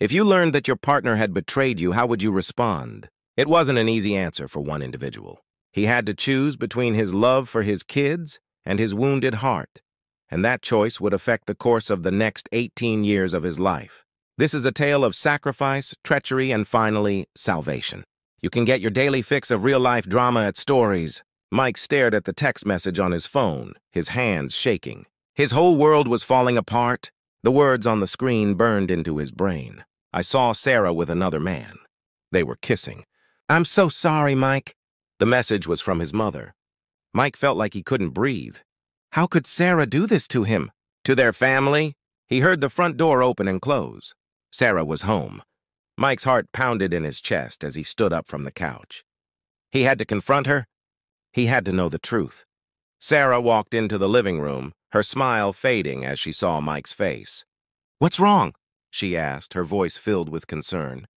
If you learned that your partner had betrayed you, how would you respond? It wasn't an easy answer for one individual. He had to choose between his love for his kids and his wounded heart, and that choice would affect the course of the next 18 years of his life. This is a tale of sacrifice, treachery, and finally, salvation. You can get your daily fix of real-life drama at Stories. Mike stared at the text message on his phone, his hands shaking. His whole world was falling apart. The words on the screen burned into his brain. I saw Sarah with another man. They were kissing. I'm so sorry, Mike. The message was from his mother. Mike felt like he couldn't breathe. How could Sarah do this to him? To their family? He heard the front door open and close. Sarah was home. Mike's heart pounded in his chest as he stood up from the couch. He had to confront her. He had to know the truth. Sarah walked into the living room, her smile fading as she saw Mike's face. What's wrong? she asked, her voice filled with concern.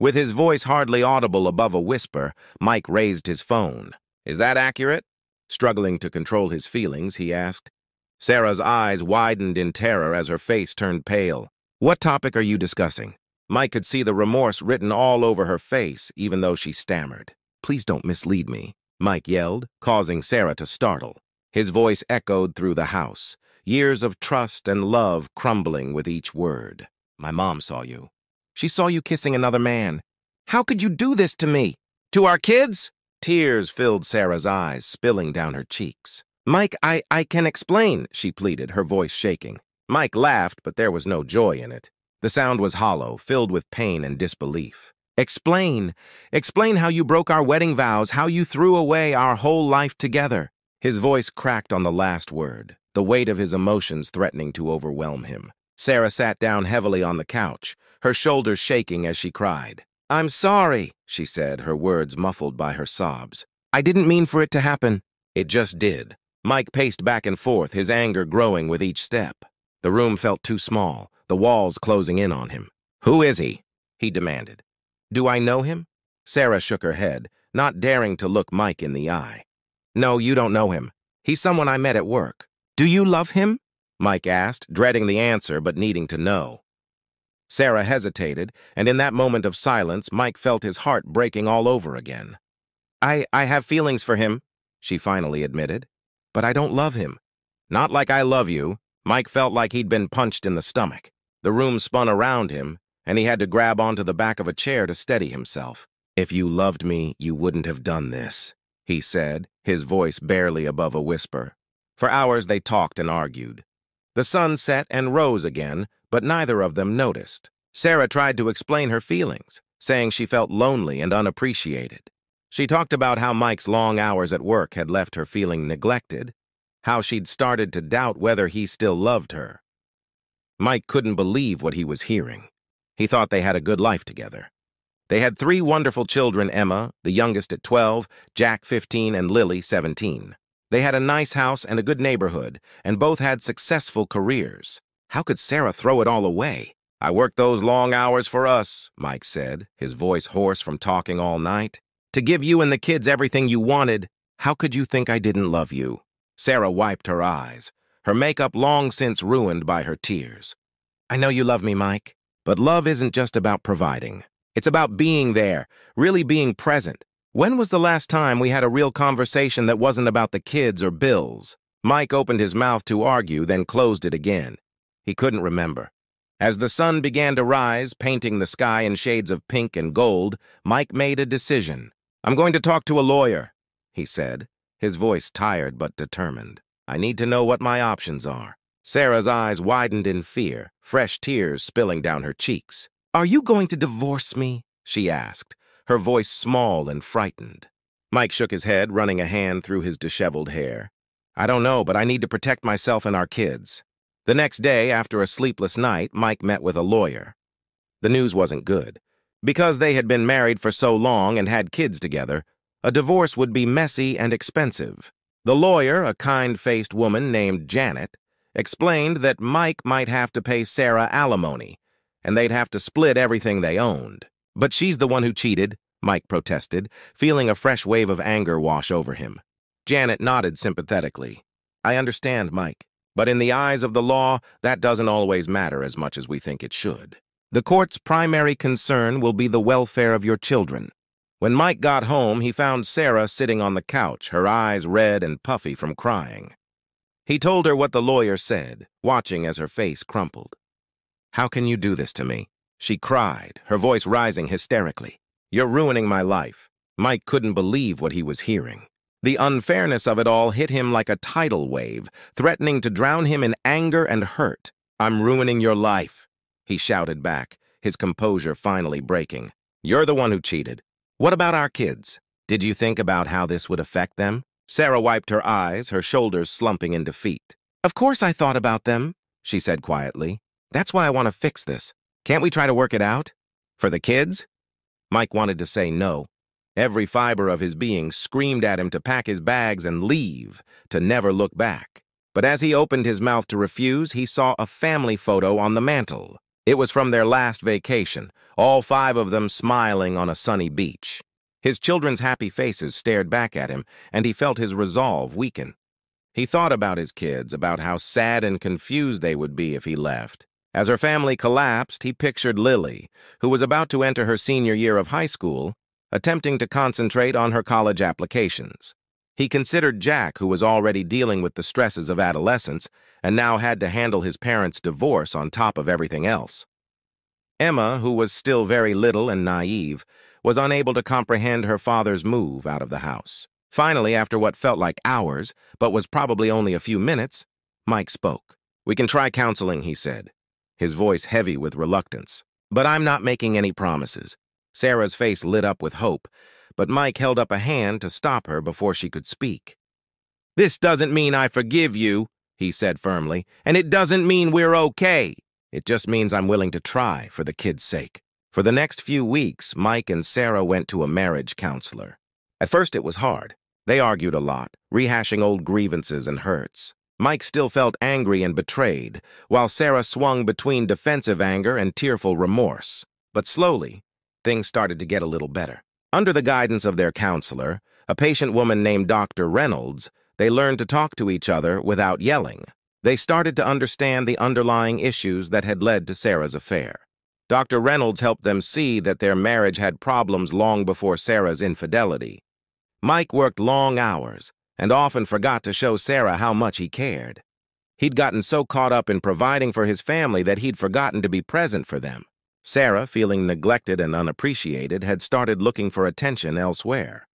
With his voice hardly audible above a whisper, Mike raised his phone. Is that accurate? Struggling to control his feelings, he asked. Sarah's eyes widened in terror as her face turned pale. What topic are you discussing? Mike could see the remorse written all over her face, even though she stammered. Please don't mislead me, Mike yelled, causing Sarah to startle. His voice echoed through the house, years of trust and love crumbling with each word. My mom saw you. She saw you kissing another man. How could you do this to me? To our kids? Tears filled Sarah's eyes, spilling down her cheeks. Mike, I, I can explain, she pleaded, her voice shaking. Mike laughed, but there was no joy in it. The sound was hollow, filled with pain and disbelief. Explain. Explain how you broke our wedding vows, how you threw away our whole life together. His voice cracked on the last word, the weight of his emotions threatening to overwhelm him. Sarah sat down heavily on the couch, her shoulders shaking as she cried. I'm sorry, she said, her words muffled by her sobs. I didn't mean for it to happen. It just did. Mike paced back and forth, his anger growing with each step. The room felt too small, the walls closing in on him. Who is he? He demanded. Do I know him? Sarah shook her head, not daring to look Mike in the eye. No, you don't know him. He's someone I met at work. Do you love him? Mike asked, dreading the answer but needing to know. Sarah hesitated, and in that moment of silence, Mike felt his heart breaking all over again. I, I have feelings for him, she finally admitted, but I don't love him. Not like I love you. Mike felt like he'd been punched in the stomach. The room spun around him, and he had to grab onto the back of a chair to steady himself. If you loved me, you wouldn't have done this, he said, his voice barely above a whisper. For hours they talked and argued. The sun set and rose again, but neither of them noticed. Sarah tried to explain her feelings, saying she felt lonely and unappreciated. She talked about how Mike's long hours at work had left her feeling neglected, how she'd started to doubt whether he still loved her. Mike couldn't believe what he was hearing. He thought they had a good life together. They had three wonderful children Emma, the youngest at 12, Jack 15, and Lily 17. They had a nice house and a good neighborhood, and both had successful careers. How could Sarah throw it all away? I worked those long hours for us, Mike said, his voice hoarse from talking all night. To give you and the kids everything you wanted. How could you think I didn't love you? Sarah wiped her eyes, her makeup long since ruined by her tears. I know you love me, Mike, but love isn't just about providing. It's about being there, really being present, when was the last time we had a real conversation that wasn't about the kids or bills? Mike opened his mouth to argue, then closed it again. He couldn't remember. As the sun began to rise, painting the sky in shades of pink and gold, Mike made a decision. I'm going to talk to a lawyer, he said, his voice tired but determined. I need to know what my options are. Sarah's eyes widened in fear, fresh tears spilling down her cheeks. Are you going to divorce me? she asked, her voice small and frightened. Mike shook his head, running a hand through his disheveled hair. I don't know, but I need to protect myself and our kids. The next day, after a sleepless night, Mike met with a lawyer. The news wasn't good. Because they had been married for so long and had kids together, a divorce would be messy and expensive. The lawyer, a kind-faced woman named Janet, explained that Mike might have to pay Sarah alimony, and they'd have to split everything they owned. But she's the one who cheated, Mike protested, feeling a fresh wave of anger wash over him. Janet nodded sympathetically. I understand, Mike, but in the eyes of the law, that doesn't always matter as much as we think it should. The court's primary concern will be the welfare of your children. When Mike got home, he found Sarah sitting on the couch, her eyes red and puffy from crying. He told her what the lawyer said, watching as her face crumpled. How can you do this to me? She cried, her voice rising hysterically. You're ruining my life. Mike couldn't believe what he was hearing. The unfairness of it all hit him like a tidal wave, threatening to drown him in anger and hurt. I'm ruining your life, he shouted back, his composure finally breaking. You're the one who cheated. What about our kids? Did you think about how this would affect them? Sarah wiped her eyes, her shoulders slumping in defeat. Of course I thought about them, she said quietly. That's why I want to fix this. Can't we try to work it out? For the kids? Mike wanted to say no, Every fiber of his being screamed at him to pack his bags and leave, to never look back. But as he opened his mouth to refuse, he saw a family photo on the mantel. It was from their last vacation, all five of them smiling on a sunny beach. His children's happy faces stared back at him, and he felt his resolve weaken. He thought about his kids, about how sad and confused they would be if he left. As her family collapsed, he pictured Lily, who was about to enter her senior year of high school, attempting to concentrate on her college applications. He considered Jack, who was already dealing with the stresses of adolescence and now had to handle his parents' divorce on top of everything else. Emma, who was still very little and naive, was unable to comprehend her father's move out of the house. Finally, after what felt like hours, but was probably only a few minutes, Mike spoke. We can try counseling, he said, his voice heavy with reluctance. But I'm not making any promises. Sarah's face lit up with hope, but Mike held up a hand to stop her before she could speak. This doesn't mean I forgive you, he said firmly, and it doesn't mean we're okay. It just means I'm willing to try for the kid's sake. For the next few weeks, Mike and Sarah went to a marriage counselor. At first, it was hard. They argued a lot, rehashing old grievances and hurts. Mike still felt angry and betrayed, while Sarah swung between defensive anger and tearful remorse. But slowly, things started to get a little better. Under the guidance of their counselor, a patient woman named Dr. Reynolds, they learned to talk to each other without yelling. They started to understand the underlying issues that had led to Sarah's affair. Dr. Reynolds helped them see that their marriage had problems long before Sarah's infidelity. Mike worked long hours and often forgot to show Sarah how much he cared. He'd gotten so caught up in providing for his family that he'd forgotten to be present for them. Sarah, feeling neglected and unappreciated, had started looking for attention elsewhere.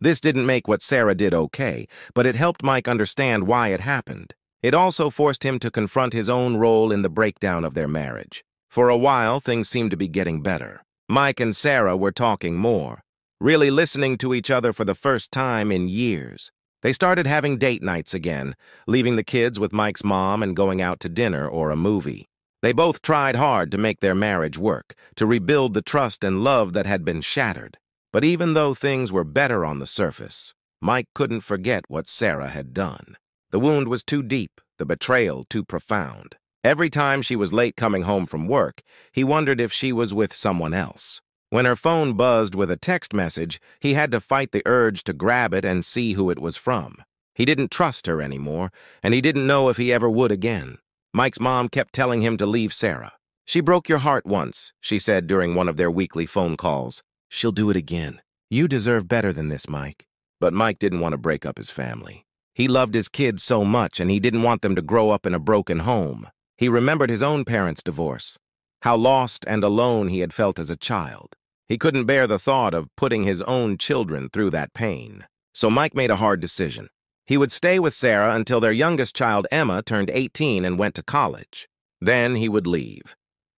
This didn't make what Sarah did okay, but it helped Mike understand why it happened. It also forced him to confront his own role in the breakdown of their marriage. For a while, things seemed to be getting better. Mike and Sarah were talking more, really listening to each other for the first time in years. They started having date nights again, leaving the kids with Mike's mom and going out to dinner or a movie. They both tried hard to make their marriage work, to rebuild the trust and love that had been shattered. But even though things were better on the surface, Mike couldn't forget what Sarah had done. The wound was too deep, the betrayal too profound. Every time she was late coming home from work, he wondered if she was with someone else. When her phone buzzed with a text message, he had to fight the urge to grab it and see who it was from. He didn't trust her anymore, and he didn't know if he ever would again. Mike's mom kept telling him to leave Sarah. She broke your heart once, she said during one of their weekly phone calls. She'll do it again. You deserve better than this, Mike. But Mike didn't want to break up his family. He loved his kids so much, and he didn't want them to grow up in a broken home. He remembered his own parents' divorce, how lost and alone he had felt as a child. He couldn't bear the thought of putting his own children through that pain. So Mike made a hard decision. He would stay with Sarah until their youngest child, Emma, turned 18 and went to college. Then he would leave.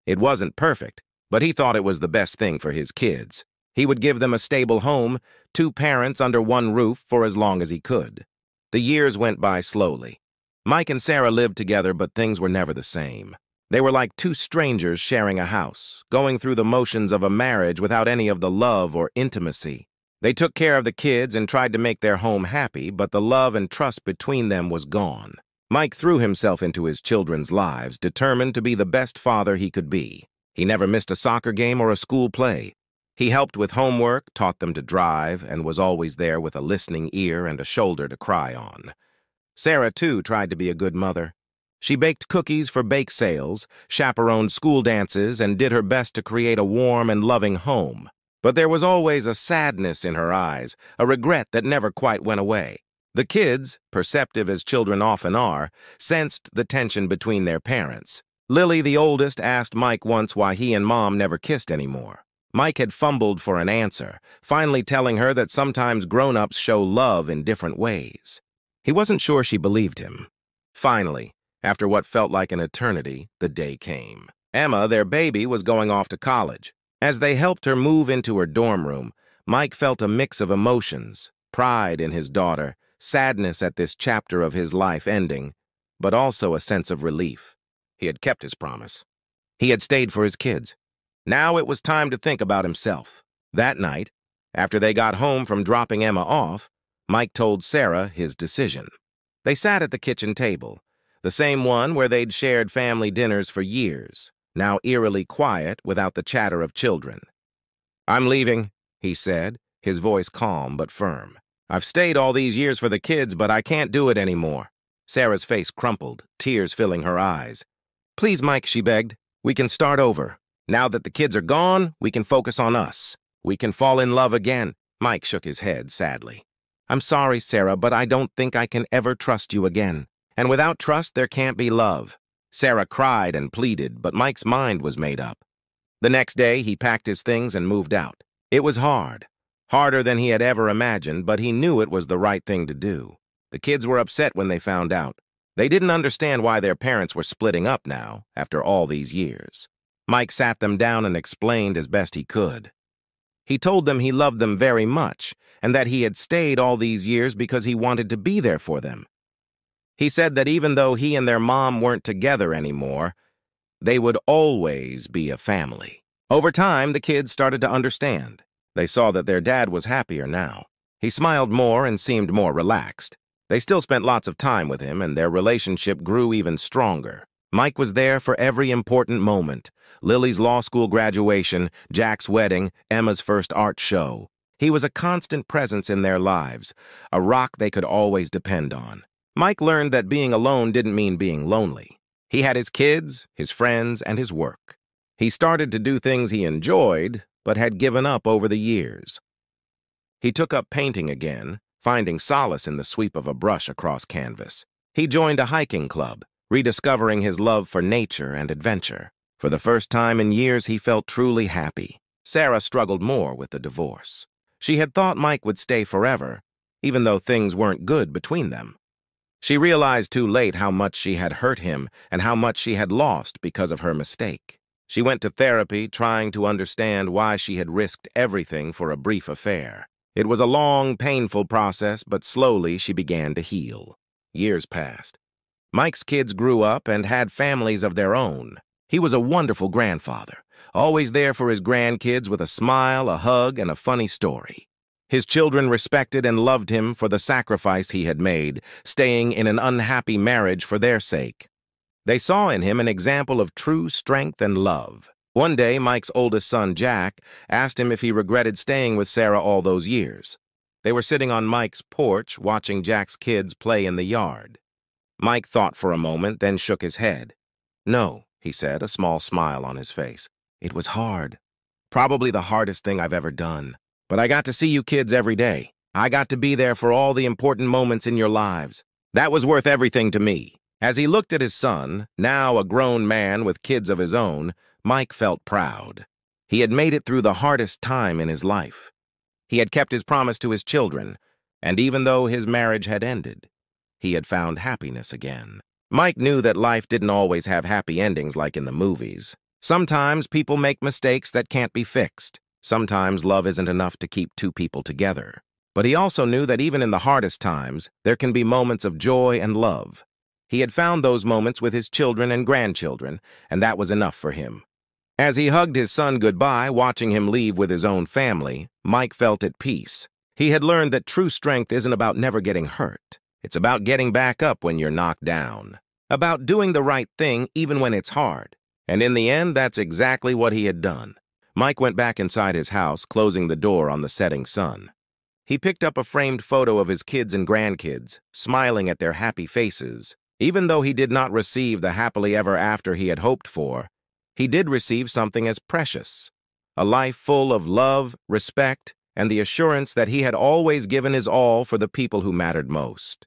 It wasn't perfect, but he thought it was the best thing for his kids. He would give them a stable home, two parents under one roof for as long as he could. The years went by slowly. Mike and Sarah lived together, but things were never the same. They were like two strangers sharing a house, going through the motions of a marriage without any of the love or intimacy. They took care of the kids and tried to make their home happy, but the love and trust between them was gone. Mike threw himself into his children's lives, determined to be the best father he could be. He never missed a soccer game or a school play. He helped with homework, taught them to drive, and was always there with a listening ear and a shoulder to cry on. Sarah, too, tried to be a good mother. She baked cookies for bake sales, chaperoned school dances, and did her best to create a warm and loving home. But there was always a sadness in her eyes, a regret that never quite went away. The kids, perceptive as children often are, sensed the tension between their parents. Lily, the oldest, asked Mike once why he and Mom never kissed anymore. Mike had fumbled for an answer, finally telling her that sometimes grown-ups show love in different ways. He wasn't sure she believed him. Finally, after what felt like an eternity, the day came. Emma, their baby, was going off to college. As they helped her move into her dorm room, Mike felt a mix of emotions, pride in his daughter, sadness at this chapter of his life ending, but also a sense of relief. He had kept his promise. He had stayed for his kids. Now it was time to think about himself. That night, after they got home from dropping Emma off, Mike told Sarah his decision. They sat at the kitchen table, the same one where they'd shared family dinners for years, now eerily quiet without the chatter of children. I'm leaving, he said, his voice calm but firm. I've stayed all these years for the kids, but I can't do it anymore. Sarah's face crumpled, tears filling her eyes. Please, Mike, she begged. We can start over. Now that the kids are gone, we can focus on us. We can fall in love again. Mike shook his head sadly. I'm sorry, Sarah, but I don't think I can ever trust you again. And without trust, there can't be love. Sarah cried and pleaded, but Mike's mind was made up. The next day, he packed his things and moved out. It was hard. Harder than he had ever imagined, but he knew it was the right thing to do. The kids were upset when they found out. They didn't understand why their parents were splitting up now, after all these years. Mike sat them down and explained as best he could. He told them he loved them very much and that he had stayed all these years because he wanted to be there for them. He said that even though he and their mom weren't together anymore, they would always be a family. Over time, the kids started to understand. They saw that their dad was happier now. He smiled more and seemed more relaxed. They still spent lots of time with him, and their relationship grew even stronger. Mike was there for every important moment. Lily's law school graduation, Jack's wedding, Emma's first art show. He was a constant presence in their lives, a rock they could always depend on. Mike learned that being alone didn't mean being lonely. He had his kids, his friends, and his work. He started to do things he enjoyed, but had given up over the years. He took up painting again, finding solace in the sweep of a brush across canvas. He joined a hiking club, rediscovering his love for nature and adventure. For the first time in years, he felt truly happy. Sarah struggled more with the divorce. She had thought Mike would stay forever, even though things weren't good between them. She realized too late how much she had hurt him and how much she had lost because of her mistake. She went to therapy trying to understand why she had risked everything for a brief affair. It was a long, painful process, but slowly she began to heal. Years passed. Mike's kids grew up and had families of their own. He was a wonderful grandfather, always there for his grandkids with a smile, a hug, and a funny story. His children respected and loved him for the sacrifice he had made, staying in an unhappy marriage for their sake. They saw in him an example of true strength and love. One day, Mike's oldest son, Jack, asked him if he regretted staying with Sarah all those years. They were sitting on Mike's porch watching Jack's kids play in the yard. Mike thought for a moment, then shook his head. No, he said, a small smile on his face. It was hard. Probably the hardest thing I've ever done. But I got to see you kids every day. I got to be there for all the important moments in your lives. That was worth everything to me. As he looked at his son, now a grown man with kids of his own, Mike felt proud. He had made it through the hardest time in his life. He had kept his promise to his children, and even though his marriage had ended, he had found happiness again. Mike knew that life didn't always have happy endings like in the movies. Sometimes people make mistakes that can't be fixed. Sometimes love isn't enough to keep two people together. But he also knew that even in the hardest times, there can be moments of joy and love. He had found those moments with his children and grandchildren, and that was enough for him. As he hugged his son goodbye, watching him leave with his own family, Mike felt at peace. He had learned that true strength isn't about never getting hurt. It's about getting back up when you're knocked down. About doing the right thing even when it's hard. And in the end, that's exactly what he had done. Mike went back inside his house, closing the door on the setting sun. He picked up a framed photo of his kids and grandkids, smiling at their happy faces, Even though he did not receive the happily ever after he had hoped for, he did receive something as precious, a life full of love, respect, and the assurance that he had always given his all for the people who mattered most.